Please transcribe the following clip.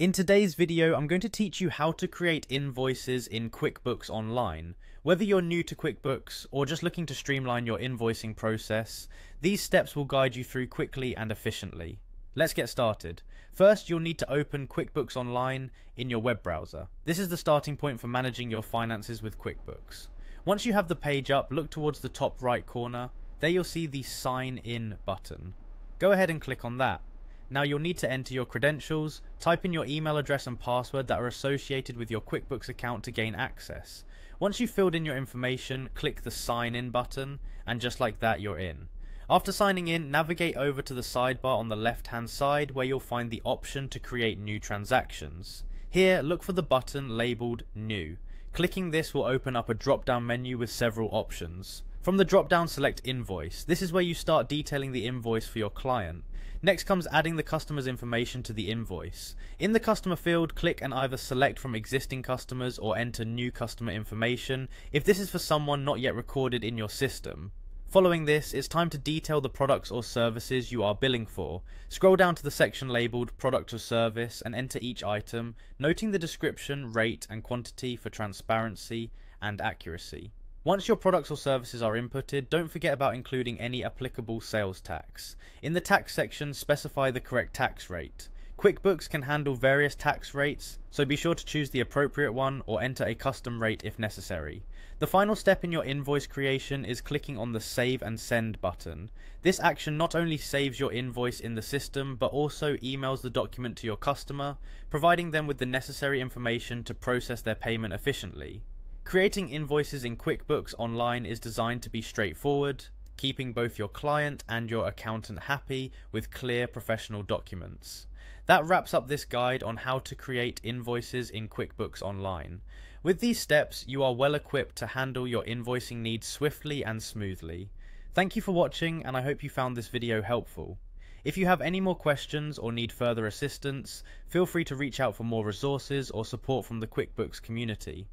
In today's video, I'm going to teach you how to create invoices in QuickBooks Online. Whether you're new to QuickBooks or just looking to streamline your invoicing process, these steps will guide you through quickly and efficiently. Let's get started. First, you'll need to open QuickBooks Online in your web browser. This is the starting point for managing your finances with QuickBooks. Once you have the page up, look towards the top right corner. There you'll see the Sign In button. Go ahead and click on that. Now you'll need to enter your credentials, type in your email address and password that are associated with your QuickBooks account to gain access. Once you've filled in your information, click the sign in button and just like that you're in. After signing in, navigate over to the sidebar on the left hand side where you'll find the option to create new transactions. Here, look for the button labelled New. Clicking this will open up a drop down menu with several options. From the drop down select Invoice. This is where you start detailing the invoice for your client. Next comes adding the customer's information to the invoice. In the customer field, click and either select from existing customers or enter new customer information if this is for someone not yet recorded in your system. Following this, it's time to detail the products or services you are billing for. Scroll down to the section labelled Product or Service and enter each item, noting the description, rate and quantity for transparency and accuracy. Once your products or services are inputted, don't forget about including any applicable sales tax. In the tax section, specify the correct tax rate. QuickBooks can handle various tax rates, so be sure to choose the appropriate one or enter a custom rate if necessary. The final step in your invoice creation is clicking on the Save and Send button. This action not only saves your invoice in the system, but also emails the document to your customer, providing them with the necessary information to process their payment efficiently. Creating invoices in QuickBooks Online is designed to be straightforward, keeping both your client and your accountant happy with clear professional documents. That wraps up this guide on how to create invoices in QuickBooks Online. With these steps, you are well equipped to handle your invoicing needs swiftly and smoothly. Thank you for watching and I hope you found this video helpful. If you have any more questions or need further assistance, feel free to reach out for more resources or support from the QuickBooks community.